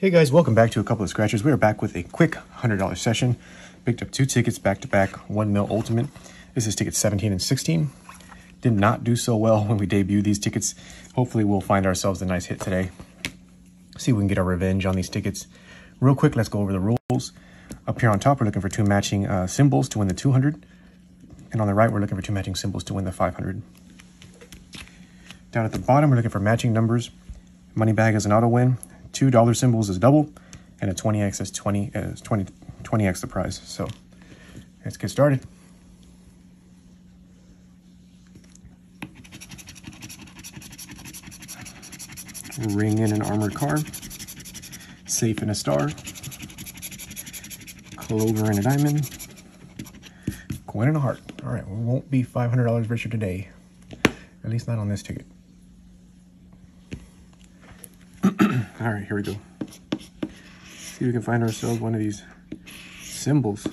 Hey guys, welcome back to a couple of scratchers. We are back with a quick $100 session. Picked up two tickets back to back, one mil ultimate. This is tickets 17 and 16. Did not do so well when we debuted these tickets. Hopefully we'll find ourselves a nice hit today. See if we can get our revenge on these tickets. Real quick, let's go over the rules. Up here on top, we're looking for two matching uh, symbols to win the 200. And on the right, we're looking for two matching symbols to win the 500. Down at the bottom, we're looking for matching numbers. Money bag is an auto win two dollar symbols is double, and a 20x is 20 is 20 20x the prize. So let's get started. Ring in an armored car, safe in a star, clover in a diamond, coin in a heart. All right, we won't be $500 richer today, at least not on this ticket. All right, here we go. See if we can find ourselves one of these symbols.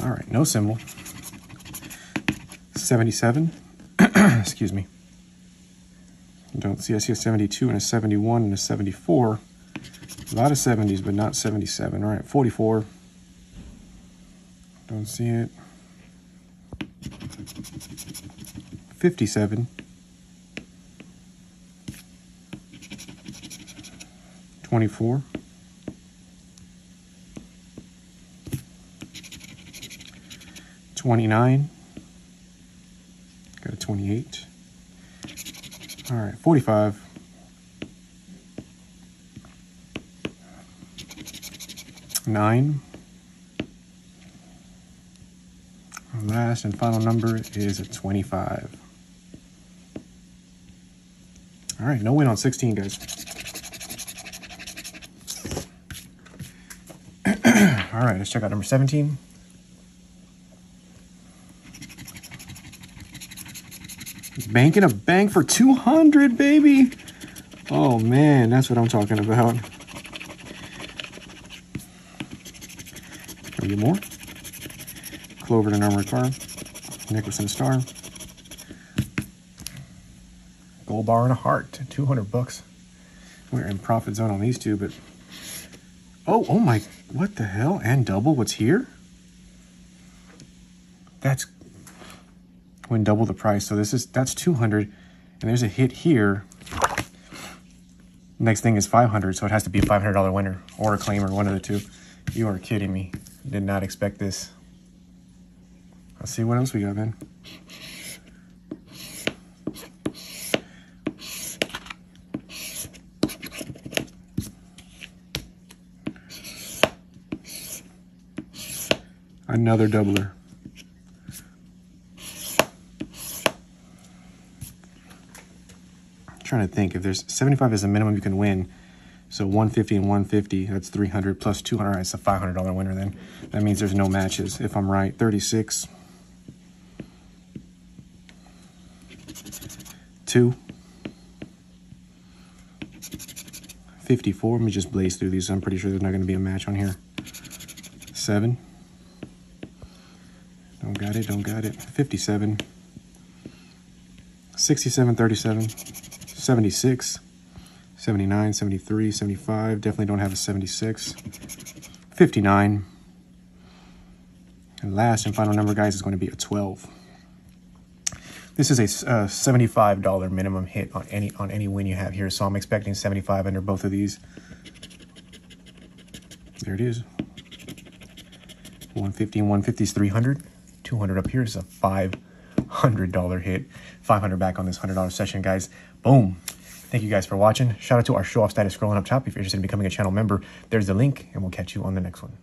All right, no symbol. 77. Excuse me. Don't see, I see a 72 and a 71 and a 74. A lot of 70s, but not 77. All right, 44. Don't see it. 57. 24. Twenty-nine. Got a twenty-eight. All right, forty-five. Nine. Our last and final number is a 25. All right, no win on 16, guys. All right, let's check out number 17. Banking a bank for 200, baby. Oh, man, that's what I'm talking about. More. Clover and Armored Car. Nicholson Star. Gold bar and a heart. 200 bucks. We're in profit zone on these two, but... Oh, oh my... What the hell? And double what's here? That's... When double the price. So this is... That's 200. And there's a hit here. Next thing is 500, so it has to be a $500 winner. Or a claimer, one of the two. You are kidding me. Did not expect this. Let's see what else we got, man. Another doubler. I'm trying to think if there's 75 is the minimum you can win. So 150 and 150, that's 300 plus 200. Right, it's a $500 winner then. That means there's no matches, if I'm right. 36. Two. 54. Let me just blaze through these. I'm pretty sure there's not going to be a match on here. Seven. Don't got it, don't got it. 57. 67, 37. 76. 79, 73, 75. Definitely don't have a 76. 59. And last and final number, guys, is going to be a 12. This is a uh, $75 minimum hit on any on any win you have here, so I'm expecting 75 under both of these. There it is. 150 and 150 is 300. 200 up here is a $500 hit. 500 back on this $100 session, guys. Boom. Thank you guys for watching. Shout out to our show off status scrolling up top. If you're interested in becoming a channel member, there's the link, and we'll catch you on the next one.